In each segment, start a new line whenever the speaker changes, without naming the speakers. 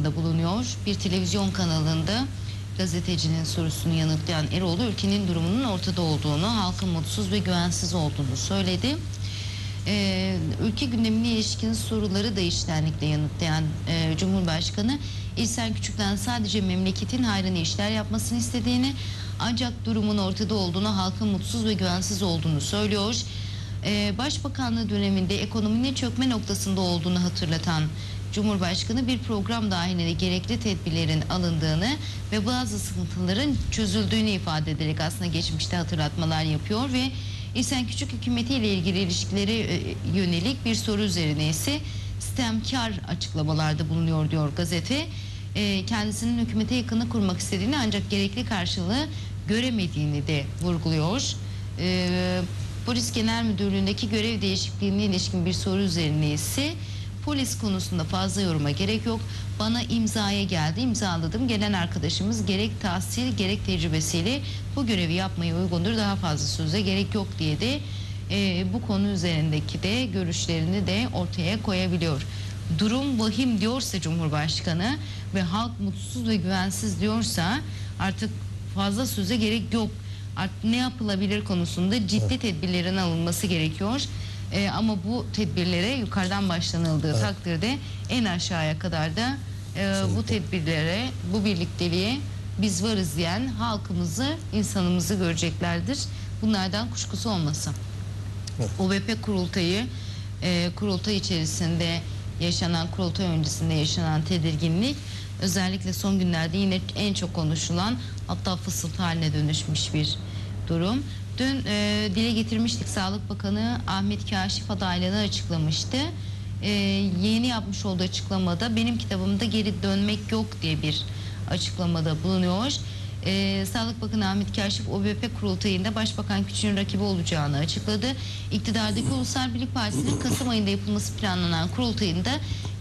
iddiasında bulunuyor. Bir televizyon kanalında gazetecinin sorusunu yanıtlayan Eroğlu ülkenin durumunun ortada olduğunu, halkın mutsuz ve güvensiz olduğunu söyledi. Ee, ülke gündemine ilişkin soruları da iştenlikle yanıtlayan e, Cumhurbaşkanı İhsan Küçük'ten sadece memleketin hayrına işler yapmasını istediğini ancak durumun ortada olduğunu, halkın mutsuz ve güvensiz olduğunu söylüyor. Ee, Başbakanlığı döneminde ekonominin çökme noktasında olduğunu hatırlatan Cumhurbaşkanı bir program dahilinde gerekli tedbirlerin alındığını ve bazı sıkıntıların çözüldüğünü ifade ederek aslında geçmişte hatırlatmalar yapıyor ve İhsan Küçük hükümetiyle ilgili ilişkileri e, yönelik bir soru üzerine ise sistemkar açıklamalarda bulunuyor diyor gazete. E, kendisinin hükümete yakını kurmak istediğini ancak gerekli karşılığı göremediğini de vurguluyor. E, Polis Genel Müdürlüğü'ndeki görev değişikliğine ilişkin bir soru üzerine ise polis konusunda fazla yoruma gerek yok. Bana imzaya geldi, imzaladım. Gelen arkadaşımız gerek tahsil gerek tecrübesiyle bu görevi yapmaya uygundur. Daha fazla söze gerek yok diye de e, bu konu üzerindeki de görüşlerini de ortaya koyabiliyor. Durum vahim diyorsa Cumhurbaşkanı ve halk mutsuz ve güvensiz diyorsa artık fazla söze gerek yok. Artık ne yapılabilir konusunda ciddi tedbirlerin alınması gerekiyor. Ee, ama bu tedbirlere yukarıdan başlanıldığı takdirde en aşağıya kadar da e, bu tedbirlere, bu birlikteliğe biz varız diyen halkımızı, insanımızı göreceklerdir. Bunlardan kuşkusu olmasın.
Evet.
OBP kurultayı, e, kurultay içerisinde yaşanan, kurultay öncesinde yaşanan tedirginlik özellikle son günlerde yine en çok konuşulan hatta fısıltı haline dönüşmüş bir durum. Dün e, dile getirmiştik Sağlık Bakanı Ahmet Kaşif adaylığını açıklamıştı. E, yeni yapmış olduğu açıklamada benim kitabımda geri dönmek yok diye bir açıklamada bulunuyor. E, Sağlık Bakanı Ahmet Kaşif OBP kurultayında Başbakan Küçük'ün rakibi olacağını açıkladı. İktidardaki Ulusal Birlik Partisi'nin Kasım ayında yapılması planlanan kurultayında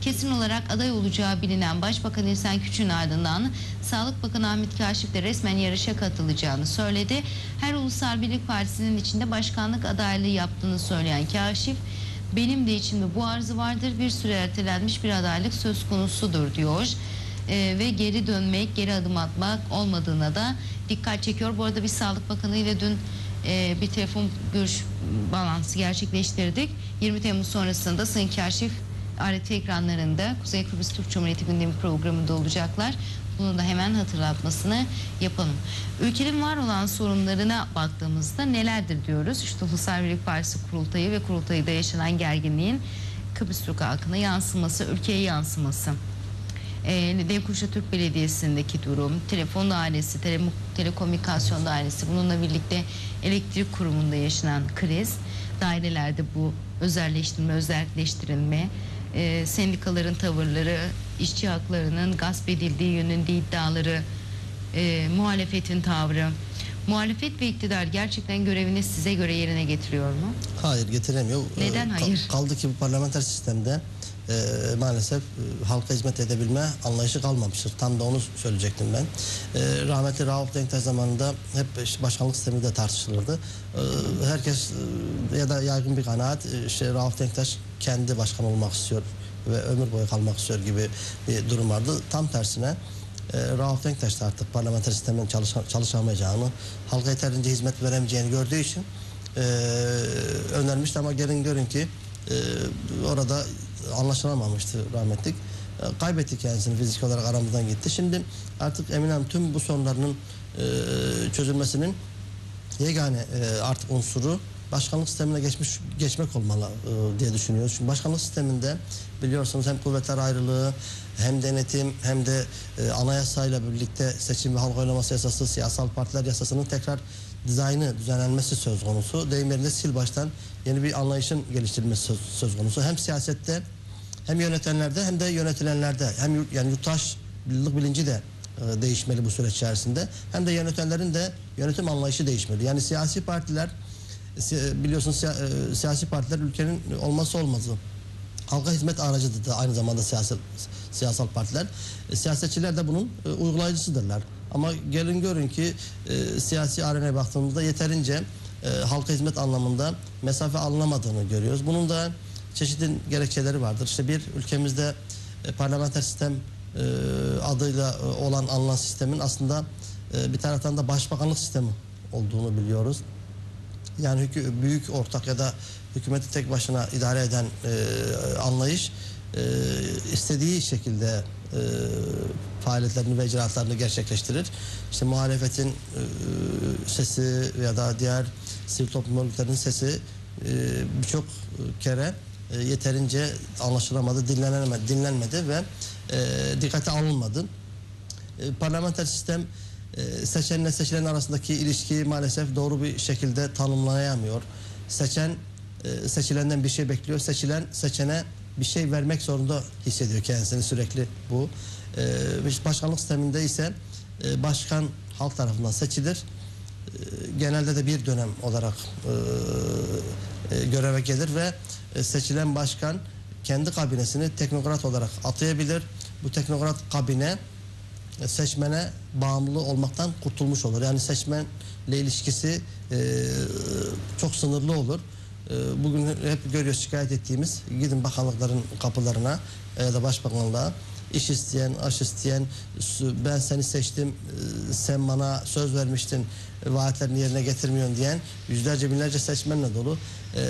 kesin olarak aday olacağı bilinen Başbakan İhsan Küçük'ün ardından Sağlık Bakanı Ahmet Kaşif de resmen yarışa katılacağını söyledi. Her Ulusal Birlik Partisi'nin içinde başkanlık adaylığı yaptığını söyleyen Kaşif, benim de içimde bu arzu vardır bir süre ertelenmiş bir adaylık söz konusudur diyor. Ee, ve geri dönmek, geri adım atmak olmadığına da dikkat çekiyor. Bu arada biz Sağlık Bakanı ile dün e, bir telefon görüş bağlantısı gerçekleştirdik. 20 Temmuz sonrasında Sayın Kaşif ART ekranlarında Kuzey Kıbrıs Türk Cumhuriyeti gündemi programında olacaklar. Bunu da hemen hatırlatmasını yapalım. Ülkenin var olan sorunlarına baktığımızda nelerdir diyoruz? İşte Ulusal Birlik Partisi kurultayı ve kurultayda yaşanan gerginliğin Kıbrıs Türk halkına yansıması, ülkeye yansıması. Ee, Devkuşa Türk Belediyesi'ndeki durum, telefon dairesi, tele, telekomünikasyon dairesi, bununla birlikte elektrik kurumunda yaşanan kriz, dairelerde bu özelleştirme, özelleştirilme, e, sendikaların tavırları, işçi haklarının gasp edildiği yönünde iddiaları, e, muhalefetin tavrı. Muhalefet ve iktidar gerçekten görevini size göre yerine getiriyor mu?
Hayır getiremiyor.
Neden
Ee,
hayır?
Kaldı ki bu parlamenter sistemde e, maalesef e, halka hizmet edebilme anlayışı kalmamıştır. Tam da onu söyleyecektim ben. E, rahmetli Rauf Denktaş zamanında hep işte başkanlık sistemi de tartışılırdı. E, herkes e, ya da yaygın bir kanaat e, işte Rauf Denktaş kendi başkan olmak istiyor ve ömür boyu kalmak istiyor gibi bir durum vardı. Tam tersine e, Rauf Denktaş da artık parlamenter sistemin çalışa- çalışamayacağını, halka yeterince hizmet veremeyeceğini gördüğü için e, önermişti ama gelin görün ki e, orada anlaşılamamıştı rahmetlik. E, kaybettik kendisini fizik olarak aramızdan gitti. Şimdi artık Eminem tüm bu sorunlarının e, çözülmesinin yegane e, artık unsuru başkanlık sistemine geçmiş geçmek olmalı diye düşünüyoruz. Çünkü başkanlık sisteminde biliyorsunuz hem kuvvetler ayrılığı hem denetim hem de anayasayla birlikte seçim ve halk oylaması yasası, siyasal partiler yasasının tekrar dizaynı düzenlenmesi söz konusu. Deyim yerinde sil baştan yeni bir anlayışın geliştirilmesi söz, söz konusu. Hem siyasette hem yönetenlerde hem de yönetilenlerde hem yani yurttaş yıllık bilinci de e, değişmeli bu süreç içerisinde. Hem de yönetenlerin de yönetim anlayışı değişmeli. Yani siyasi partiler biliyorsunuz siya- e, siyasi partiler ülkenin olmazsa olmazı. Halka hizmet aracıdır da aynı zamanda siyasal siyasal partiler. E, siyasetçiler de bunun e, uygulayıcısıdırlar. Ama gelin görün ki e, siyasi arenaya baktığımızda yeterince e, halka hizmet anlamında mesafe alınamadığını görüyoruz. Bunun da çeşitli gerekçeleri vardır. İşte bir ülkemizde e, parlamenter sistem e, adıyla e, olan alınan sistemin aslında e, bir taraftan da başbakanlık sistemi olduğunu biliyoruz. Yani büyük ortak ya da hükümeti tek başına idare eden e, anlayış e, istediği şekilde e, faaliyetlerini ve icraatlarını gerçekleştirir. İşte muhalefetin e, sesi ya da diğer sivil toplum örgütlerinin sesi e, birçok kere e, yeterince anlaşılamadı, dinlenemedi, dinlenmedi ve e, dikkate alınmadı. E, parlamenter sistem e, seçenle seçilen arasındaki ilişkiyi maalesef doğru bir şekilde tanımlayamıyor. Seçen e, seçilenden bir şey bekliyor. Seçilen seçene bir şey vermek zorunda hissediyor kendisini sürekli bu. E, başkanlık sisteminde ise e, başkan halk tarafından seçilir. E, genelde de bir dönem olarak e, e, göreve gelir ve seçilen başkan kendi kabinesini teknokrat olarak atayabilir. Bu teknokrat kabine seçmene bağımlı olmaktan kurtulmuş olur. Yani seçmenle ilişkisi e, çok sınırlı olur. E, bugün hep görüyoruz şikayet ettiğimiz gidin bakanlıkların kapılarına ya da başbakanlığa iş isteyen, aş isteyen ben seni seçtim e, sen bana söz vermiştin vaatlerini yerine getirmiyorsun diyen yüzlerce binlerce seçmenle dolu. E,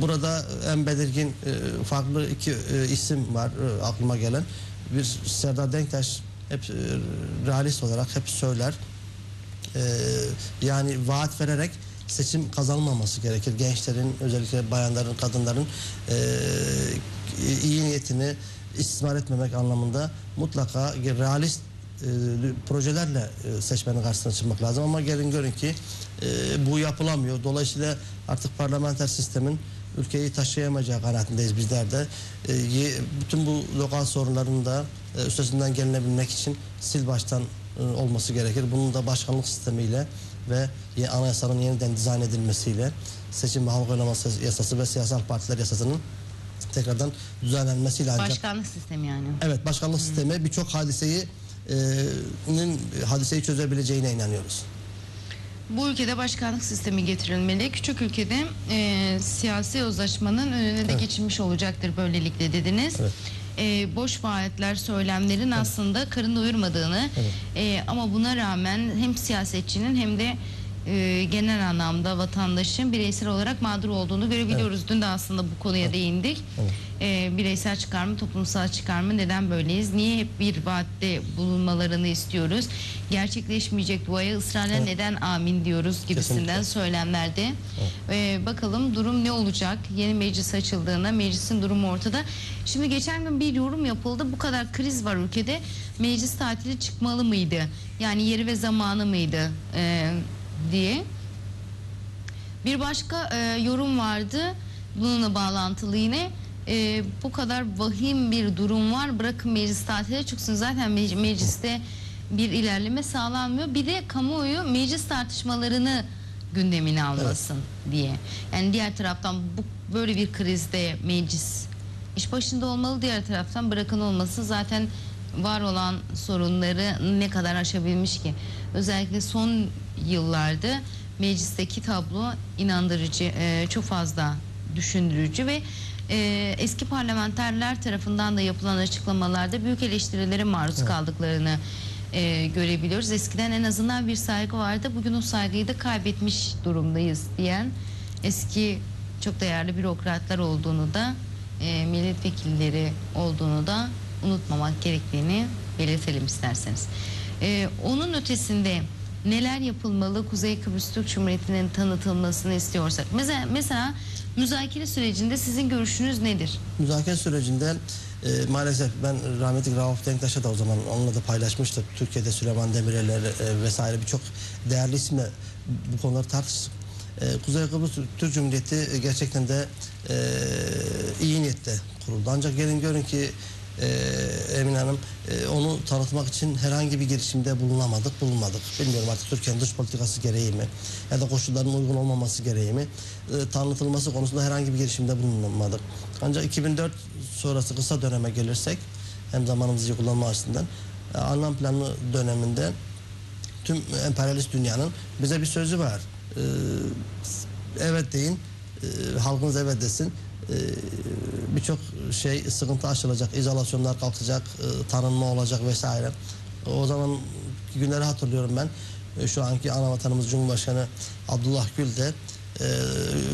burada en belirgin e, farklı iki isim var aklıma gelen. Bir Serdar Denktaş hep realist olarak hep söyler. Yani vaat vererek seçim kazanılmaması gerekir. Gençlerin özellikle bayanların, kadınların iyi niyetini istismar etmemek anlamında mutlaka realist e, projelerle e, seçmenin karşısına çıkmak lazım ama gelin görün ki e, bu yapılamıyor. Dolayısıyla artık parlamenter sistemin ülkeyi taşıyamayacağı kanaatindeyiz bizler de. E, bütün bu lokal sorunların da e, üstesinden gelinebilmek için sil baştan e, olması gerekir. Bunun da başkanlık sistemiyle ve anayasanın yeniden dizayn edilmesiyle seçim ve halk oylaması yasası ve siyasal partiler yasasının tekrardan düzenlenmesiyle ancak
Başkanlık sistemi yani.
evet başkanlık sistemi birçok hadiseyi e, hadiseyi çözebileceğine inanıyoruz.
Bu ülkede başkanlık sistemi getirilmeli. Küçük ülkede e, siyasi uzlaşmanın önüne de geçilmiş olacaktır böylelikle dediniz.
Evet.
E, boş vaatler, söylemlerin aslında karın doyurmadığını e, ama buna rağmen hem siyasetçinin hem de e, genel anlamda vatandaşın bireysel olarak mağdur olduğunu görebiliyoruz. Dün de aslında bu konuya değindik. E, bireysel çıkar mı, toplumsal çıkar mı, neden böyleyiz? Niye hep bir vaatte bulunmalarını istiyoruz? Gerçekleşmeyecek duaya ısrarla neden amin diyoruz gibisinden
Kesinlikle.
söylemlerde. Ee, bakalım durum ne olacak? Yeni meclis açıldığında meclisin durumu ortada. Şimdi geçen gün bir yorum yapıldı. Bu kadar kriz var ülkede. Meclis tatili çıkmalı mıydı? Yani yeri ve zamanı mıydı ee, diye. Bir başka e, yorum vardı. Bununla bağlantılı yine. E, bu kadar vahim bir durum var. Bırakın meclis tatile çıksın. Zaten mec- mecliste bir ilerleme sağlanmıyor. Bir de kamuoyu meclis tartışmalarını gündemine almasın diye. Yani diğer taraftan bu böyle bir krizde meclis iş başında olmalı. Diğer taraftan bırakın olması zaten var olan sorunları ne kadar aşabilmiş ki. Özellikle son yıllarda meclisteki tablo inandırıcı, e, çok fazla düşündürücü ve e, eski parlamenterler tarafından da yapılan açıklamalarda büyük eleştirilere maruz kaldıklarını e, görebiliyoruz. Eskiden en azından bir saygı vardı. Bugün o saygıyı da kaybetmiş durumdayız diyen eski çok değerli bürokratlar olduğunu da e, milletvekilleri olduğunu da unutmamak gerektiğini belirtelim isterseniz. E, onun ötesinde neler yapılmalı Kuzey Kıbrıs Türk Cumhuriyeti'nin tanıtılmasını istiyorsak. Mesela, mesela müzakere sürecinde sizin görüşünüz nedir?
Müzakere sürecinde e, maalesef ben rahmetli Rauf Denktaş'a da o zaman onunla da paylaşmıştık. Türkiye'de Süleyman Demirel'ler e, vesaire birçok değerli isimle bu konuları tartıştık. E, Kuzey Kıbrıs Türk Cumhuriyeti gerçekten de e, iyi niyette kuruldu. Ancak gelin görün ki e, Emine Hanım e, onu tanıtmak için herhangi bir girişimde bulunamadık, bulunmadık. Bilmiyorum artık Türkiye'nin dış politikası gereği mi ya da koşulların uygun olmaması gereği mi e, tanıtılması konusunda herhangi bir girişimde bulunmadık. Ancak 2004 sonrası kısa döneme gelirsek hem zamanımızı kullanma açısından e, anlam planı döneminde tüm emperyalist dünyanın bize bir sözü var. Ee, evet deyin, e, halkınız evet desin. E, birçok şey sıkıntı aşılacak, izolasyonlar kalkacak, e, tanınma olacak vesaire. O zaman günleri hatırlıyorum ben. E, Şu anki ana vatanımız Cumhurbaşkanı Abdullah Gül de e,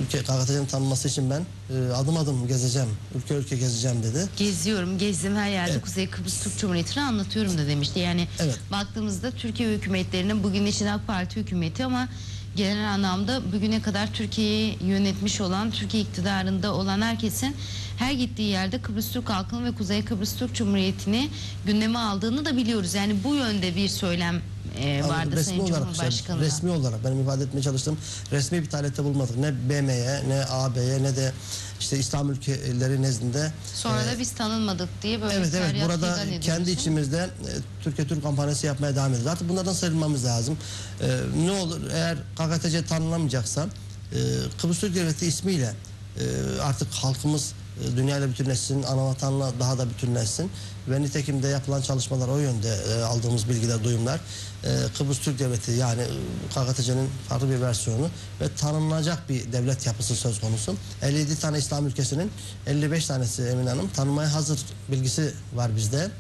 ülke KKTC'nin tanınması için ben e, adım adım gezeceğim, ülke ülke gezeceğim dedi.
Geziyorum, gezdim her yerde
Evet.
Kuzey Kıbrıs Türk Cumhuriyeti'ni anlatıyorum da demişti. Yani
Evet.
baktığımızda Türkiye hükümetlerinin bugün için AK Parti hükümeti ama genel anlamda bugüne kadar Türkiye'yi yönetmiş olan, Türkiye iktidarında olan herkesin her gittiği yerde Kıbrıs Türk halkını ve Kuzey Kıbrıs Türk Cumhuriyeti'ni gündeme aldığını da biliyoruz. Yani bu yönde bir söylem e,
Ama
vardı Sayın
olarak,
Cumhurbaşkanı'na.
resmi olarak benim ifade etmeye çalıştığım resmi bir talepte bulmadık. Ne BM'ye ne AB'ye ne de işte İslam ülkeleri nezdinde.
Sonra da biz tanınmadık diye böyle
Evet evet burada kendi içimizde e, Türkiye Türk kampanyası yapmaya devam ediyoruz. Artık bunlardan sıyrılmamız lazım. E, ne olur eğer KKTC tanınamayacaksa e, Kıbrıs Türk Devleti ismiyle e, artık halkımız e, dünyayla bütünleşsin, ana vatanla daha da bütünleşsin. Ve nitekim de yapılan çalışmalar o yönde e, aldığımız bilgiler, duyumlar. E, Kıbrıs Türk Devleti yani e, KKTC'nin farklı bir versiyonu ve tanınacak bir devlet yapısı söz konusu. 57 tane İslam ülkesinin 55 tanesi Emin Hanım tanınmaya hazır bilgisi var bizde.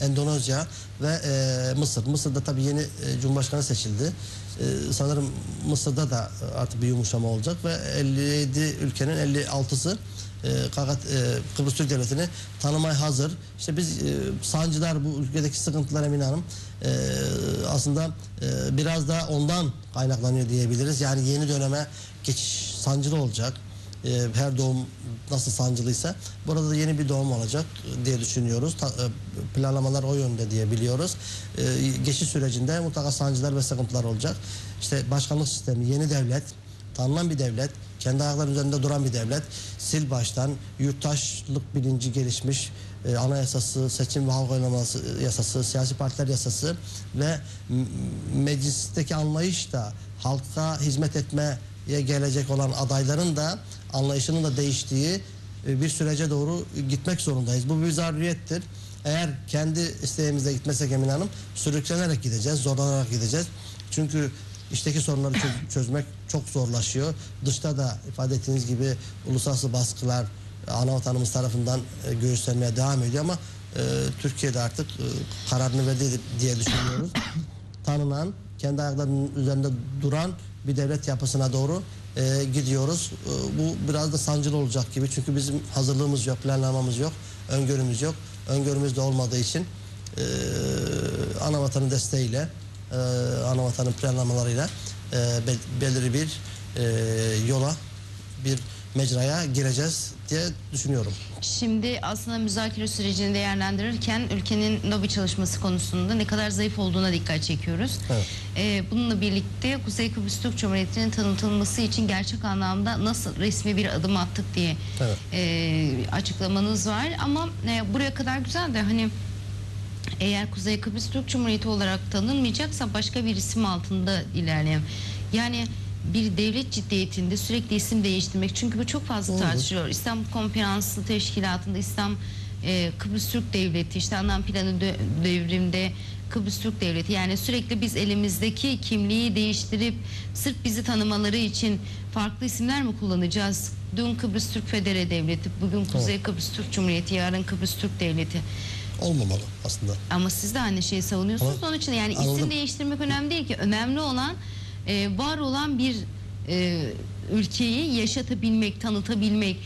Endonezya ve e, Mısır. Mısır'da tabii yeni e, Cumhurbaşkanı seçildi. E, sanırım Mısır'da da artık bir yumuşama olacak ve 57 ülkenin 56'sı e, e, Kıbrıs Türk Devleti'ni tanımaya hazır. İşte biz e, sancılar bu ülkedeki sıkıntılar Emin Hanım e, aslında e, biraz da ondan kaynaklanıyor diyebiliriz. Yani yeni döneme geçiş sancılı olacak. E, her doğum nasıl sancılıysa burada da yeni bir doğum olacak diye düşünüyoruz. E, planlamalar o yönde diye biliyoruz. E, geçiş sürecinde mutlaka sancılar ve sıkıntılar olacak. İşte başkanlık sistemi, yeni devlet, tanınan bir devlet, kendi ayakları üzerinde duran bir devlet, sil baştan yurttaşlık bilinci gelişmiş, e, anayasası, seçim ve halk oylaması yasası, siyasi partiler yasası ve meclisteki anlayış da halka hizmet etmeye gelecek olan adayların da anlayışının da değiştiği e, bir sürece doğru gitmek zorundayız. Bu bir zaruriyettir. Eğer kendi isteğimizle gitmesek Emin Hanım sürüklenerek gideceğiz, zorlanarak gideceğiz. Çünkü içteki sorunları çöz- çözmek çok zorlaşıyor. Dışta da ifade ettiğiniz gibi uluslararası baskılar ana vatanımız tarafından e, göğüslenmeye devam ediyor ama e, Türkiye'de artık e, kararını verdi diye düşünüyoruz. Tanınan, kendi ayaklarının üzerinde duran bir devlet yapısına doğru e, gidiyoruz. E, bu biraz da sancılı olacak gibi çünkü bizim hazırlığımız yok, planlamamız yok, öngörümüz yok. Öngörümüz de olmadığı için e, ana desteğiyle, e, ana planlamalarıyla e, be- belirli bir e, yola, bir mecraya gireceğiz diye düşünüyorum.
Şimdi aslında müzakere sürecini değerlendirirken ülkenin lobi çalışması konusunda ne kadar zayıf olduğuna dikkat çekiyoruz.
Evet.
Ee, bununla birlikte Kuzey Kıbrıs Türk Cumhuriyeti'nin tanıtılması için gerçek anlamda nasıl resmi bir adım attık diye
Evet.
e, açıklamanız var. Ama e, buraya kadar güzel de hani eğer Kuzey Kıbrıs Türk Cumhuriyeti olarak tanınmayacaksa başka bir isim altında ilerleyen. Yani bir devlet ciddiyetinde sürekli isim değiştirmek çünkü bu çok fazla
Doğrudur.
tartışılıyor. İslam Konferansı Teşkilatı'nda İslam e, Kıbrıs Türk Devleti işte anlam planı devrimde Kıbrıs Türk Devleti yani sürekli biz elimizdeki kimliği değiştirip sırf bizi tanımaları için farklı isimler mi kullanacağız? Dün Kıbrıs Türk Federe Devleti, bugün Kuzey Kıbrıs Türk Cumhuriyeti, yarın Kıbrıs Türk Devleti.
Olmamalı aslında.
Ama siz de aynı şeyi savunuyorsunuz.
Ama-
Onun için yani
Anladım.
isim değiştirmek önemli değil ki. Önemli olan e, var olan bir e, ülkeyi yaşatabilmek, tanıtabilmek,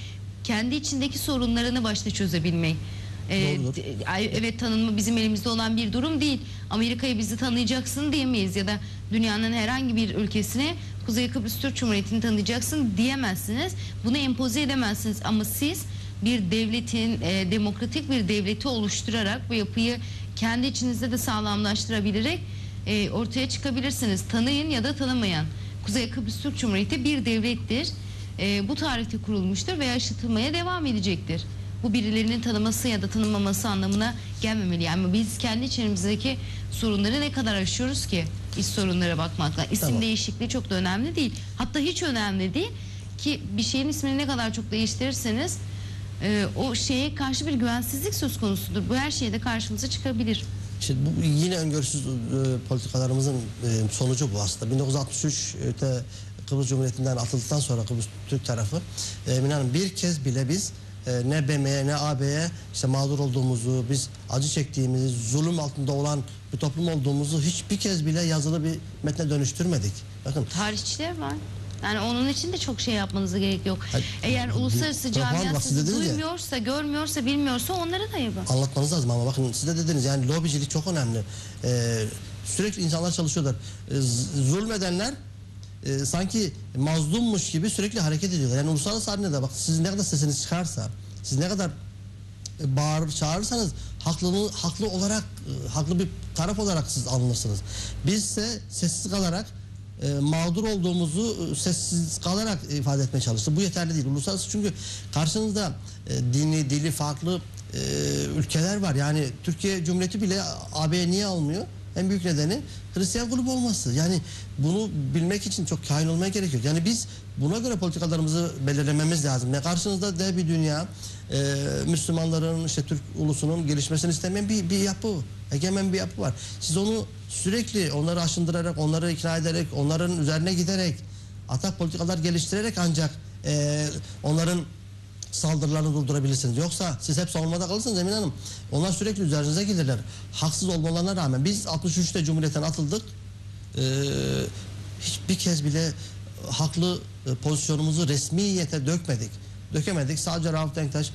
kendi içindeki sorunlarını başta çözebilmek. E, evet tanınma bizim elimizde olan bir durum değil. Amerika'ya bizi tanıyacaksın diyemeyiz ya da dünyanın herhangi bir ülkesine Kuzey Kıbrıs Türk Cumhuriyeti'ni tanıyacaksın diyemezsiniz. Bunu empoze edemezsiniz ama siz bir devletin e, demokratik bir devleti oluşturarak bu yapıyı kendi içinizde de sağlamlaştırabilerek e, ortaya çıkabilirsiniz. Tanıyın ya da tanımayan. Kuzey Kıbrıs Türk Cumhuriyeti bir devlettir. E, bu tarihte kurulmuştur ve yaşatılmaya devam edecektir. Bu birilerinin tanıması ya da tanınmaması anlamına gelmemeli. Yani biz kendi içimizdeki sorunları ne kadar aşıyoruz ki iç sorunlara bakmakla. İsim
Tamam.
değişikliği çok da önemli değil. Hatta hiç önemli değil ki bir şeyin ismini ne kadar çok değiştirirseniz e, o şeye karşı bir güvensizlik söz konusudur. Bu her şeyde karşımıza çıkabilir.
İşte bu yine öngörüsüz e, politikalarımızın e, sonucu bu aslında. 1963 te Kıbrıs Cumhuriyeti'nden atıldıktan sonra Kıbrıs Türk tarafı e, Emine Hanım bir kez bile biz e, ne BM'ye ne AB'ye işte mağdur olduğumuzu, biz acı çektiğimizi, zulüm altında olan bir toplum olduğumuzu hiçbir kez bile yazılı bir metne dönüştürmedik. Bakın
Tarihçiler var. Yani onun için de çok şey yapmanıza gerek yok.
Hayır,
Eğer uluslararası
bu-
camia
bak, siz
sizi
dediniz ya.
duymuyorsa, görmüyorsa, bilmiyorsa onlara da yapın.
anlatmanız lazım ama bakın siz de dediniz yani lobicilik çok önemli. Ee, sürekli insanlar çalışıyorlar. Ee, z- zulmedenler e, sanki mazlummuş gibi sürekli hareket ediyorlar. Yani uluslararası arenada bak siz ne kadar sesiniz çıkarsa, siz ne kadar e, bağırır çağırırsanız haklını haklı olarak e, haklı bir taraf olarak siz alınırsınız. Biz ise sessiz kalarak e, mağdur olduğumuzu e, sessiz kalarak ifade etmeye çalıştık. Bu yeterli değil. Uluslararası çünkü karşınızda e, dini, dili farklı e, ülkeler var. Yani Türkiye Cumhuriyeti bile AB'ye niye almıyor? En büyük nedeni Hristiyan grubu olması. Yani bunu bilmek için çok kain olmaya gerek. Yani biz buna göre politikalarımızı belirlememiz lazım. Ne karşınızda dev bir dünya, e, Müslümanların işte Türk ulusunun gelişmesini istemeyen bir, bir yapı, egemen bir yapı var. Siz onu sürekli onları aşındırarak, onları ikna ederek, onların üzerine giderek, atak politikalar geliştirerek ancak e, onların saldırılarını durdurabilirsiniz. Yoksa siz hep savunmada kalırsınız Emin Hanım. Onlar sürekli üzerinize gelirler. Haksız olmalarına rağmen biz 63'te Cumhuriyet'ten atıldık. Ee, hiçbir kez bile haklı e, pozisyonumuzu resmiyete dökmedik. Dökemedik. Sadece Rauf Denktaş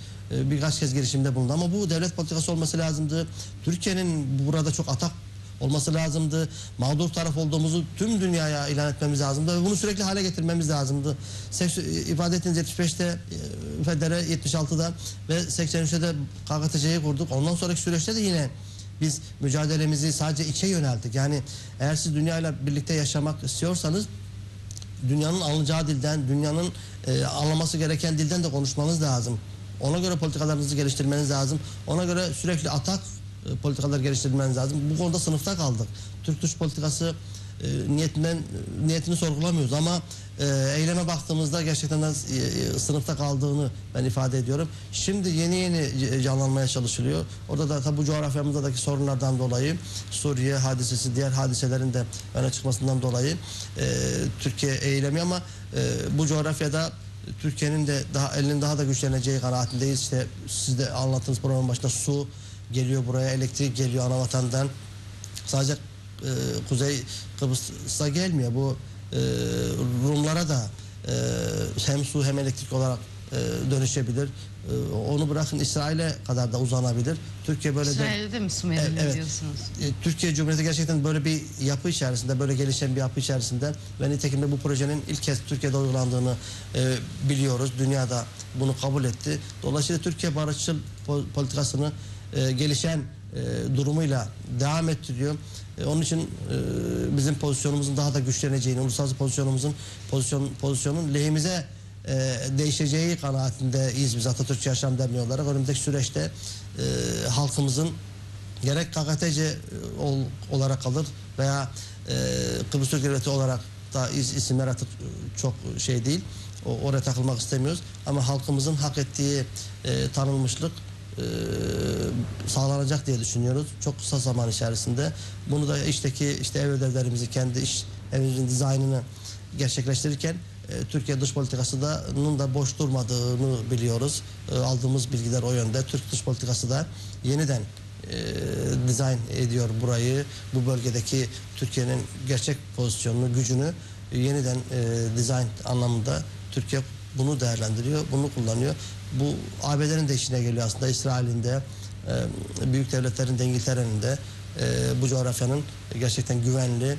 birkaç kez girişimde bulundu. Ama bu devlet politikası olması lazımdı. Türkiye'nin burada çok atak olması lazımdı. Mağdur taraf olduğumuzu tüm dünyaya ilan etmemiz lazımdı ve bunu sürekli hale getirmemiz lazımdı. Seks, ifade ettiğiniz 75'te e, Federe 76'da ve 83'te de KKTC'yi kurduk. Ondan sonraki süreçte de yine biz mücadelemizi sadece içe yönelttik. Yani eğer siz dünyayla birlikte yaşamak istiyorsanız dünyanın anlayacağı dilden, dünyanın e, anlaması gereken dilden de konuşmanız lazım. Ona göre politikalarınızı geliştirmeniz lazım. Ona göre sürekli atak e, politikalar geliştirmeniz lazım. Bu konuda sınıfta kaldık. Türk dış politikası e, niyetinden niyetini sorgulamıyoruz ama e, eyleme baktığımızda gerçekten de e, e, sınıfta kaldığını ben ifade ediyorum. Şimdi yeni yeni c- canlanmaya çalışılıyor. Orada da tabi bu coğrafyamızdaki sorunlardan dolayı Suriye hadisesi diğer hadiselerin de öne çıkmasından dolayı e, Türkiye eylemi ama e, bu coğrafyada Türkiye'nin de daha elinin daha da güçleneceği kanaatindeyiz. İşte siz de anlattığınız programın başında su geliyor buraya, elektrik geliyor ana vatandan. Sadece e, Kuzey Kıbrıs'a gelmiyor. Bu e, Rumlara da e, hem su hem elektrik olarak e, dönüşebilir. E, onu bırakın İsrail'e kadar da uzanabilir. Türkiye böyle de
İsrail'de de Müslüman
Evet, evet.
diyorsunuz.
e, Türkiye Cumhuriyeti gerçekten böyle bir yapı içerisinde, böyle gelişen bir yapı içerisinde ve nitekim de bu projenin ilk kez Türkiye'de uygulandığını e, biliyoruz. Dünyada bunu kabul etti. Dolayısıyla Türkiye barışçıl po- politikasını e, gelişen e, durumuyla devam ettiriyor. E, onun için e, bizim pozisyonumuzun daha da güçleneceğini, uluslararası pozisyonumuzun pozisyon pozisyonun lehimize e, değişeceği kanaatindeyiz biz Atatürk Yaşam Derneği olarak. Önümüzdeki süreçte e, halkımızın gerek KKTC e, ol- olarak kalır veya e, Kıbrıs Türk Devleti olarak da is, isimler artık e, çok şey değil. O, oraya takılmak istemiyoruz. Ama halkımızın hak ettiği e, tanınmışlık e, sağlanacak diye düşünüyoruz. Çok kısa zaman içerisinde. Bunu da işteki işte ev ödevlerimizi kendi iş evimizin dizaynını gerçekleştirirken Türkiye dış politikası da boş durmadığını biliyoruz. E, aldığımız bilgiler o yönde. Türk dış politikası da yeniden e, dizayn ediyor burayı. Bu bölgedeki Türkiye'nin gerçek pozisyonunu, gücünü e, yeniden e, dizayn anlamında Türkiye bunu değerlendiriyor, bunu kullanıyor. Bu ABD'nin de işine geliyor aslında. İsrail'in de, e, büyük devletlerin de, İngiltere'nin de e, bu coğrafyanın gerçekten güvenli e,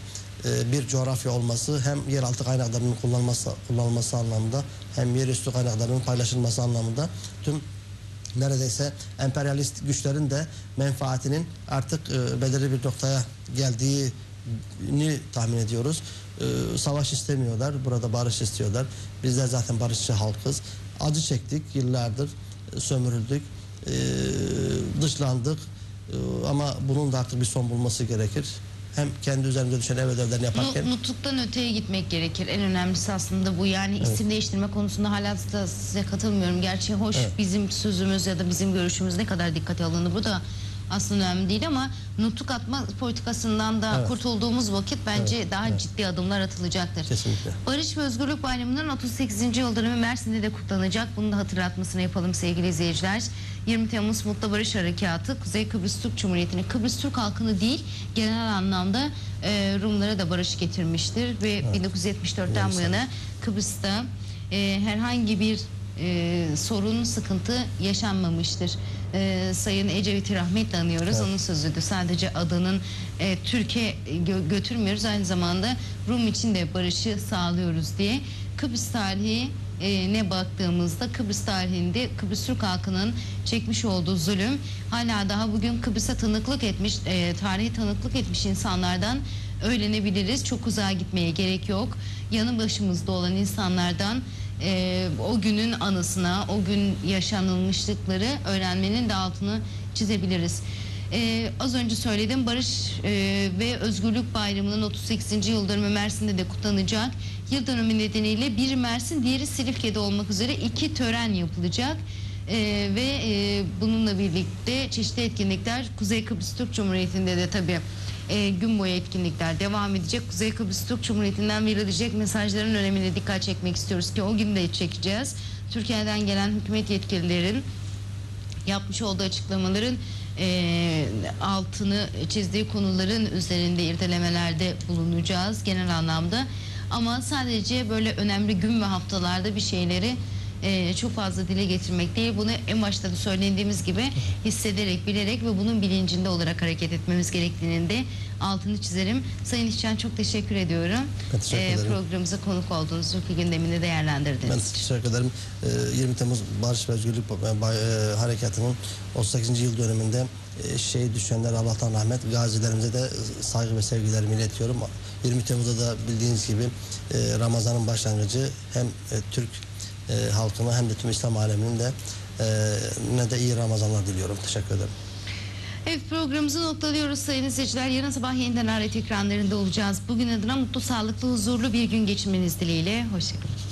bir coğrafya olması hem yeraltı kaynaklarının kullanılması, kullanılması anlamında hem yerüstü kaynaklarının paylaşılması anlamında tüm neredeyse emperyalist güçlerin de menfaatinin artık e, belirli bir noktaya geldiğini tahmin ediyoruz. E, savaş istemiyorlar, burada barış istiyorlar. Bizler zaten barışçı halkız. Acı çektik yıllardır, e, sömürüldük, e, dışlandık. E, ama bunun da artık bir son bulması gerekir. Hem kendi üzerimize düşen ev ödevlerini yaparken...
Nutuktan öteye gitmek gerekir. En önemlisi aslında bu. Yani isim değiştirme konusunda hala da size katılmıyorum. Gerçi hoş
Evet.
bizim sözümüz ya da bizim görüşümüz ne kadar dikkate alındı bu da aslında önemli değil ama nutuk atma politikasından da
Evet.
kurtulduğumuz vakit bence
Evet,
daha
evet.
ciddi adımlar atılacaktır.
Kesinlikle.
Barış ve Özgürlük Bayramı'nın 38. yıl dönümü Mersin'de de kutlanacak. Bunu da hatırlatmasını yapalım sevgili izleyiciler. 20 Temmuz Mutlu Barış Harekatı Kuzey Kıbrıs Türk Cumhuriyeti'ni Kıbrıs Türk halkını değil genel anlamda e, Rumlara da barış getirmiştir ve 1974'ten bu yana Kıbrıs'ta e, herhangi bir e, sorun, sıkıntı yaşanmamıştır. E, Sayın Ecevit'i rahmetle anıyoruz. Onun sözüydü. Sadece adının e, Türkiye gö- götürmüyoruz. Aynı zamanda Rum için de barışı sağlıyoruz diye. Kıbrıs tarihi e, ne baktığımızda Kıbrıs tarihinde Kıbrıs Türk halkının çekmiş olduğu zulüm hala daha bugün Kıbrıs'a tanıklık etmiş, e, tarihi tanıklık etmiş insanlardan öğrenebiliriz. Çok uzağa gitmeye gerek yok. Yanı başımızda olan insanlardan e, o günün anısına, o gün yaşanılmışlıkları öğrenmenin de altını çizebiliriz. E, az önce söyledim Barış e, ve Özgürlük Bayramı'nın 38. yıl dönümü Mersin'de de kutlanacak. Yıl dönümü nedeniyle biri Mersin, diğeri Silifke'de olmak üzere iki tören yapılacak. E, ve e, bununla birlikte çeşitli etkinlikler Kuzey Kıbrıs Türk Cumhuriyeti'nde de tabii e, gün boyu etkinlikler devam edecek. Kuzey Kıbrıs Türk Cumhuriyeti'nden verilecek mesajların önemine dikkat çekmek istiyoruz ki o gün de çekeceğiz. Türkiye'den gelen hükümet yetkililerin yapmış olduğu açıklamaların e, altını çizdiği konuların üzerinde irdelemelerde bulunacağız genel anlamda. Ama sadece böyle önemli gün ve haftalarda bir şeyleri e, çok fazla dile getirmek değil. Bunu en başta da söylediğimiz gibi hissederek, bilerek ve bunun bilincinde olarak hareket etmemiz gerektiğinin de altını çizerim. Sayın İşcan çok teşekkür ediyorum.
Ben teşekkür
E,
ederim.
programımıza konuk olduğunuz ülke gündemini değerlendirdiniz.
Ben teşekkür ederim. Ee, 20 Temmuz Barış ve Özgürlük Bay- e, Harekatı'nın 38. yıl dönümünde e, şehit düşenlere Allah'tan rahmet, gazilerimize de e, saygı ve sevgilerimi iletiyorum. 20 Temmuz'da da bildiğiniz gibi e, Ramazan'ın başlangıcı hem e, Türk e, halkına hem de tüm İslam aleminin de e, ne de iyi Ramazanlar diliyorum. Teşekkür ederim.
Evet programımızı noktalıyoruz sayın izleyiciler. Yarın sabah yeniden alet ekranlarında olacağız. Bugün adına mutlu, sağlıklı, huzurlu bir gün geçirmeniz dileğiyle. Hoşçakalın.